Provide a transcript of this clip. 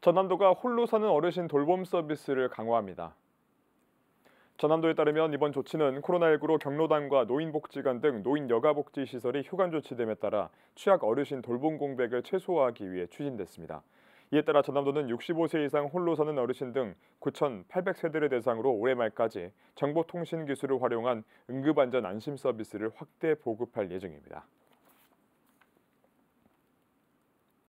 전남도가 홀로 사는 어르신 돌봄 서비스를 강화합니다. 전남도에 따르면 이번 조치는 코로나19로 경로당과 노인복지관 등 노인 여가복지 시설이 휴관 조치됨에 따라 취약 어르신 돌봄 공백을 최소화하기 위해 추진됐습니다. 이에 따라 전남도는 65세 이상 홀로 사는 어르신 등 9,800세대를 대상으로 올해 말까지 정보통신 기술을 활용한 응급안전 안심 서비스를 확대 보급할 예정입니다.